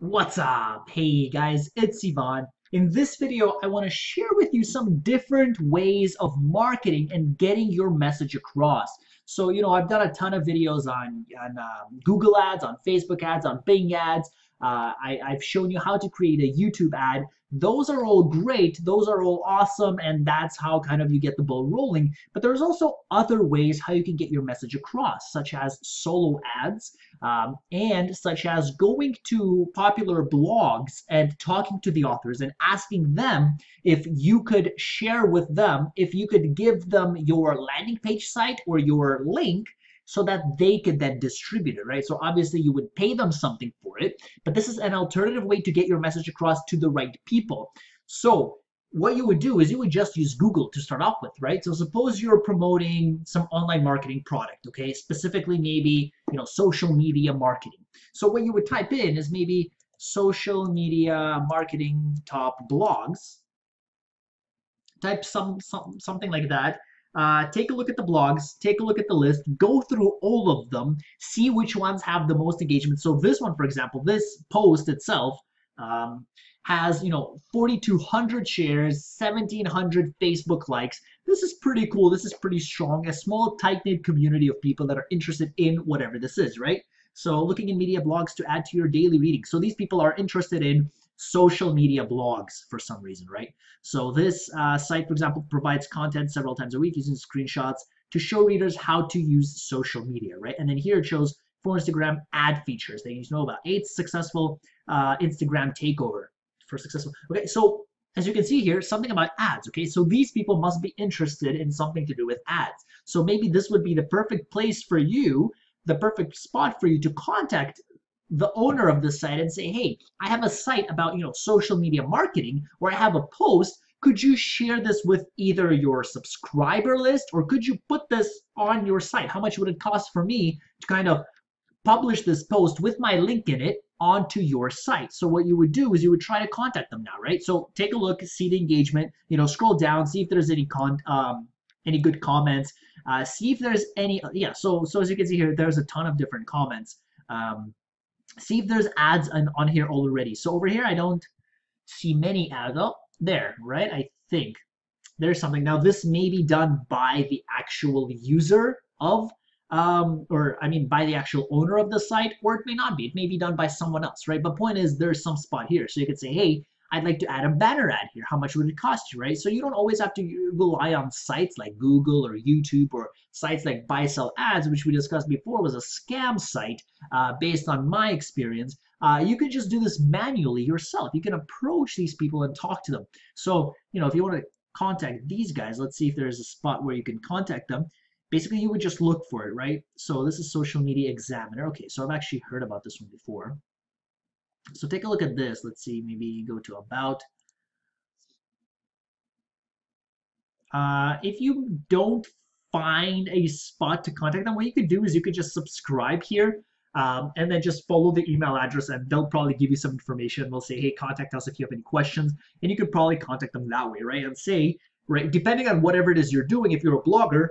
What's up? Hey guys, it's Ivan. In this video, I want to share with you some different ways of marketing and getting your message across. So, you know, I've done a ton of videos on, on um, Google ads, on Facebook ads, on Bing ads. Uh, I, I've shown you how to create a YouTube ad those are all great those are all awesome and that's how kind of you get the ball rolling. But there's also other ways how you can get your message across such as solo ads um, and such as going to popular blogs and talking to the authors and asking them if you could share with them if you could give them your landing page site or your link so that they could then distribute it, right? So obviously you would pay them something for it, but this is an alternative way to get your message across to the right people. So what you would do is you would just use Google to start off with, right? So suppose you're promoting some online marketing product, okay? Specifically maybe, you know, social media marketing. So what you would type in is maybe social media marketing top blogs. Type some, some something like that uh, take a look at the blogs, take a look at the list, go through all of them, see which ones have the most engagement. So this one, for example, this post itself um, has, you know, 4,200 shares, 1,700 Facebook likes. This is pretty cool. This is pretty strong. A small, tight-knit community of people that are interested in whatever this is, right? So looking in media blogs to add to your daily reading. So these people are interested in social media blogs for some reason, right? So this uh, site, for example, provides content several times a week using screenshots to show readers how to use social media, right? And then here it shows for Instagram ad features that you know about. Eight successful uh, Instagram takeover for successful. Okay, so as you can see here, something about ads, okay? So these people must be interested in something to do with ads. So maybe this would be the perfect place for you, the perfect spot for you to contact the owner of the site and say, hey, I have a site about you know social media marketing where I have a post. Could you share this with either your subscriber list or could you put this on your site? How much would it cost for me to kind of publish this post with my link in it onto your site. So what you would do is you would try to contact them now, right? So take a look, see the engagement, you know, scroll down, see if there's any con um, any good comments, uh, see if there's any, yeah, so, so as you can see here, there's a ton of different comments. Um, see if there's ads on, on here already. So over here, I don't see many ads. Oh, there, right? I think there's something. Now this may be done by the actual user of, um, or I mean by the actual owner of the site, or it may not be. It may be done by someone else, right? But point is there's some spot here. So you could say, hey, I'd like to add a banner ad here. How much would it cost you, right? So you don't always have to rely on sites like Google or YouTube or sites like Buy Sell Ads, which we discussed before was a scam site uh, based on my experience. Uh, you can just do this manually yourself. You can approach these people and talk to them. So, you know, if you want to contact these guys, let's see if there's a spot where you can contact them. Basically, you would just look for it, right? So this is Social Media Examiner. Okay, so I've actually heard about this one before. So take a look at this. Let's see, maybe go to about. Uh, if you don't find a spot to contact them, what you could do is you could just subscribe here um, and then just follow the email address and they'll probably give you some information. They'll say, hey, contact us if you have any questions. And you could probably contact them that way, right? And say, right, depending on whatever it is you're doing, if you're a blogger,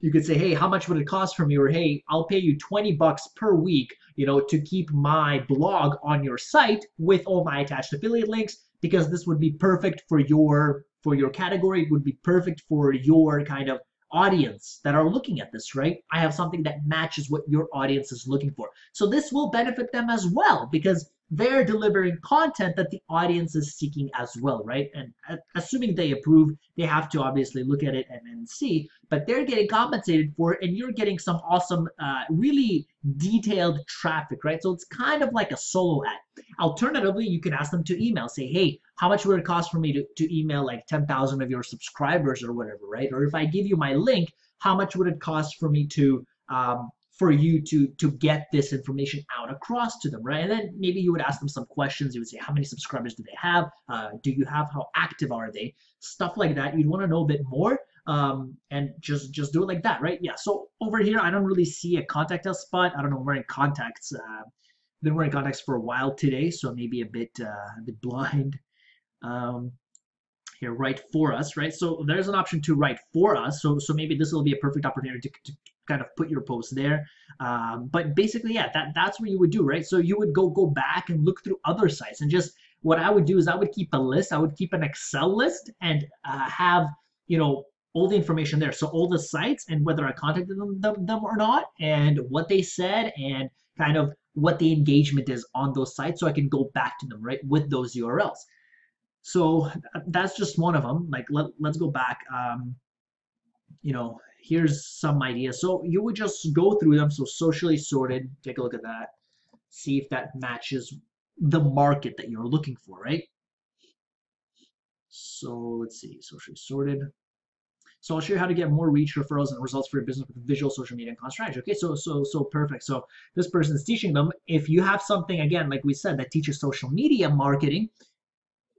you could say, hey, how much would it cost for me? Or hey, I'll pay you 20 bucks per week, you know, to keep my blog on your site with all my attached affiliate links because this would be perfect for your for your category. It would be perfect for your kind of audience that are looking at this, right? I have something that matches what your audience is looking for. So this will benefit them as well because they're delivering content that the audience is seeking as well, right? And assuming they approve, they have to obviously look at it and, and see, but they're getting compensated for it and you're getting some awesome, uh, really detailed traffic, right? So it's kind of like a solo ad. Alternatively, you can ask them to email, say, hey, how much would it cost for me to, to email like 10,000 of your subscribers or whatever, right? Or if I give you my link, how much would it cost for me to um, for you to to get this information out across to them, right? And then maybe you would ask them some questions. You would say, how many subscribers do they have? Uh, do you have? How active are they? Stuff like that. You'd want to know a bit more. Um, and just just do it like that, right? Yeah. So over here, I don't really see a contact us spot. I don't know. We're in contacts. Uh, been wearing contacts for a while today, so maybe a bit uh, a bit blind. Um, here, write for us, right? So there's an option to write for us. So so maybe this will be a perfect opportunity to, to kind of put your post there. Um, but basically, yeah, that that's what you would do, right? So you would go go back and look through other sites and just what I would do is I would keep a list. I would keep an Excel list and uh, have you know all the information there. So all the sites and whether I contacted them, them, them or not, and what they said, and kind of what the engagement is on those sites, so I can go back to them right with those URLs. So that's just one of them. Like let, let's go back. Um, you know, here's some ideas. So you would just go through them. So socially sorted, take a look at that. See if that matches the market that you're looking for, right? So let's see, socially sorted. So I'll show you how to get more reach, referrals, and results for your business with visual social media and content strategy. Okay, so so so perfect. So this person is teaching them. If you have something again, like we said, that teaches social media marketing,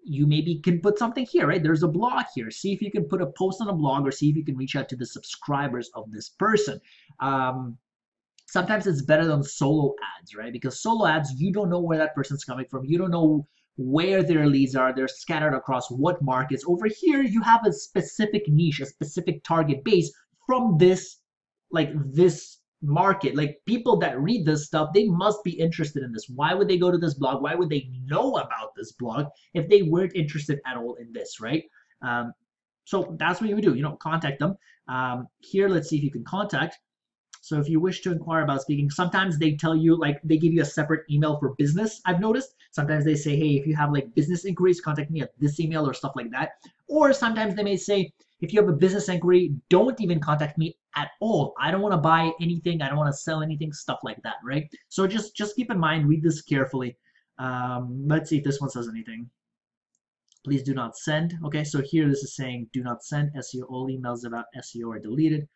you maybe can put something here, right? There's a blog here. See if you can put a post on a blog or see if you can reach out to the subscribers of this person. Um, sometimes it's better than solo ads, right? Because solo ads, you don't know where that person's coming from. You don't know where their leads are. They're scattered across what markets. Over here, you have a specific niche, a specific target base from this, like this market. Like people that read this stuff they must be interested in this. Why would they go to this blog? Why would they know about this blog if they weren't interested at all in this right? Um, so that's what you would do you know contact them. Um, here let's see if you can contact. So if you wish to inquire about speaking sometimes they tell you like they give you a separate email for business i've noticed. Sometimes they say hey if you have like business inquiries contact me at this email or stuff like that. Or sometimes they may say if you have a business inquiry, don't even contact me at all. I don't want to buy anything. I don't want to sell anything, stuff like that, right? So just just keep in mind, read this carefully. Um, let's see if this one says anything. Please do not send. Okay, so here this is saying do not send SEO. All emails about SEO are deleted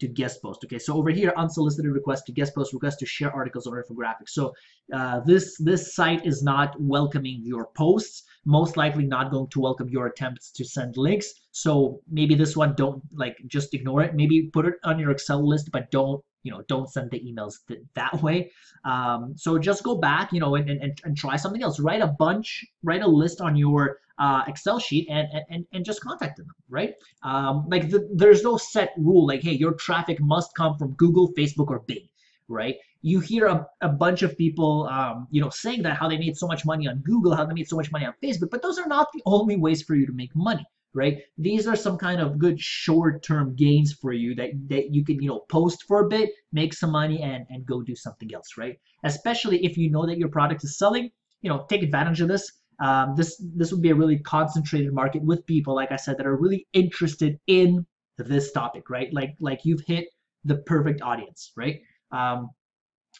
to guest post. Okay, so over here, unsolicited request to guest post, request to share articles or infographics. So uh, this this site is not welcoming your posts. Most likely not going to welcome your attempts to send links. So maybe this one don't like just ignore it. Maybe put it on your Excel list, but don't you know don't send the emails th that way. Um, so just go back, you know, and, and, and try something else. Write a bunch, write a list on your uh, Excel sheet and, and, and just contact them, right? Um, like the, there's no set rule like, hey, your traffic must come from Google, Facebook, or Bing, right? You hear a, a bunch of people, um, you know, saying that how they made so much money on Google, how they made so much money on Facebook, but those are not the only ways for you to make money, right? These are some kind of good short-term gains for you that, that you can, you know, post for a bit, make some money, and, and go do something else, right? Especially if you know that your product is selling, you know, take advantage of this um, this this would be a really concentrated market with people, like I said, that are really interested in this topic, right? Like like you've hit the perfect audience, right? Um,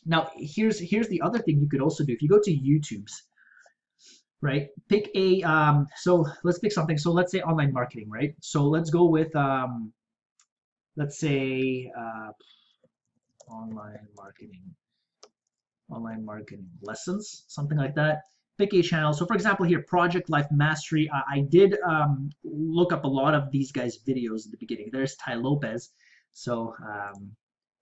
now here's here's the other thing you could also do. If you go to YouTube's, right? Pick a um, so let's pick something. So let's say online marketing, right? So let's go with um, let's say uh, online marketing, online marketing lessons, something like that pick a channel. So for example here, Project Life Mastery, I, I did um, look up a lot of these guys' videos at the beginning. There's Tai Lopez. So um,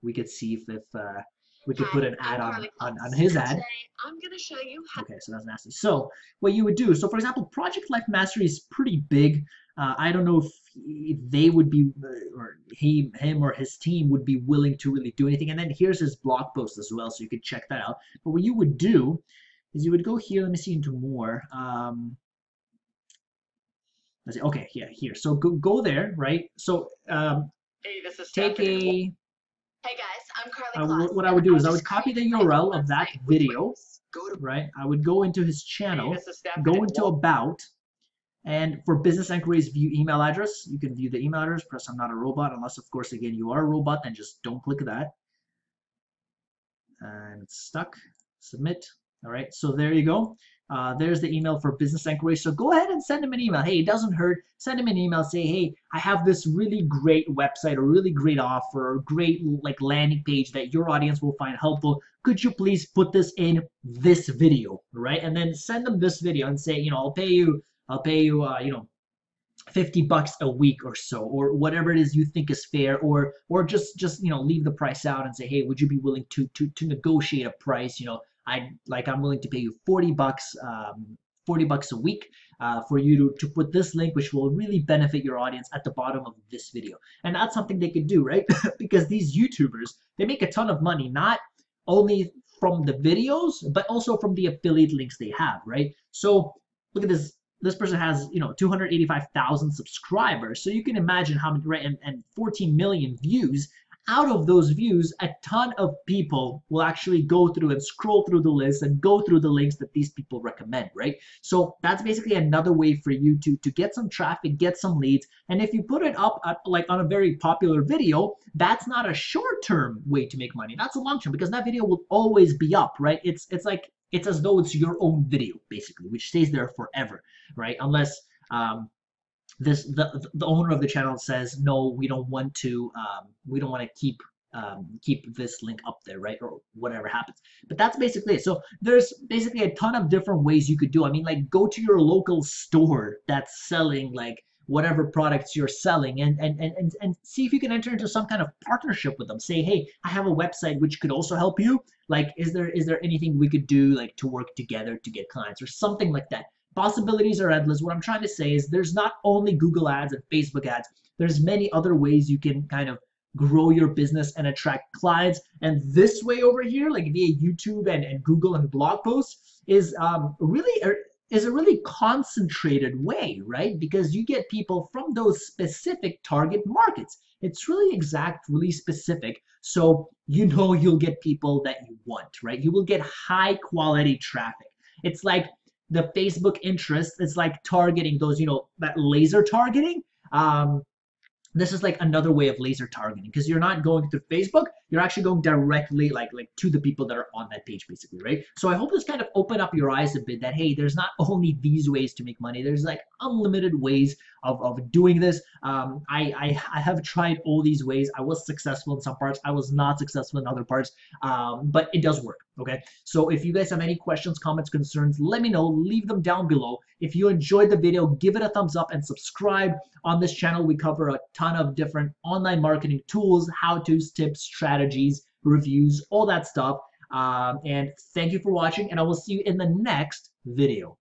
we could see if, if uh, we could put an ad on, on, on his ad. Today, I'm going to show you how. Okay, so that's nasty. So what you would do, so for example, Project Life Mastery is pretty big. Uh, I don't know if, if they would be, or he, him or his team would be willing to really do anything. And then here's his blog post as well, so you could check that out. But what you would do is you would go here, let me see into more. Um, let's see, okay, yeah, here. So go, go there, right? So um, hey, this is take a, Hey guys, I'm Carly uh, What I would do is I would copy the URL of that video, right? I would go into his channel, go into about, and for business inquiries, view email address. You can view the email address, press I'm not a robot, unless of course, again, you are a robot, then just don't click that. And it's stuck, submit. All right, so there you go. Uh, there's the email for business inquiry. So go ahead and send him an email. Hey, it doesn't hurt. Send him an email. Say, hey, I have this really great website, a really great offer, a great like landing page that your audience will find helpful. Could you please put this in this video, right? And then send them this video and say, you know, I'll pay you, I'll pay you, uh, you know, 50 bucks a week or so or whatever it is you think is fair or or just just you know leave the price out and say hey would you be willing to to to negotiate a price you know I like I'm willing to pay you 40 bucks um, 40 bucks a week uh, for you to, to put this link, which will really benefit your audience at the bottom of this video. And that's something they could do, right? because these YouTubers, they make a ton of money, not only from the videos, but also from the affiliate links they have, right? So look at this. This person has, you know, 285,000 subscribers. So you can imagine how many, right, and, and 14 million views out of those views, a ton of people will actually go through and scroll through the list and go through the links that these people recommend, right? So that's basically another way for you to, to get some traffic, get some leads. And if you put it up at, like on a very popular video, that's not a short-term way to make money. That's a long-term because that video will always be up, right? It's it's like it's as though it's your own video basically, which stays there forever, right? Unless um, this the the owner of the channel says no we don't want to um, we don't want to keep um, keep this link up there right or whatever happens. But that's basically it. So there's basically a ton of different ways you could do i mean like go to your local store that's selling like whatever products you're selling and, and and and and see if you can enter into some kind of partnership with them. Say hey i have a website which could also help you. Like is there is there anything we could do like to work together to get clients or something like that possibilities are endless. What I'm trying to say is there's not only Google ads and Facebook ads, there's many other ways you can kind of grow your business and attract clients. And this way over here, like via YouTube and, and Google and blog posts, is um, really a, is a really concentrated way, right? Because you get people from those specific target markets. It's really exact, really specific. So you know you'll get people that you want, right? You will get high quality traffic. It's like the Facebook interest is like targeting those, you know, that laser targeting. Um, this is like another way of laser targeting because you're not going through Facebook, you're actually going directly like like to the people that are on that page basically, right? So I hope this kind of open up your eyes a bit that hey, there's not only these ways to make money, there's like unlimited ways of, of doing this. Um, I, I, I have tried all these ways. I was successful in some parts, I was not successful in other parts, um, but it does work. Okay, so if you guys have any questions, comments, concerns, let me know. Leave them down below. If you enjoyed the video, give it a thumbs up and subscribe. On this channel, we cover a ton of different online marketing tools, how-tos, tips, strategies, reviews, all that stuff. Um, and thank you for watching, and I will see you in the next video.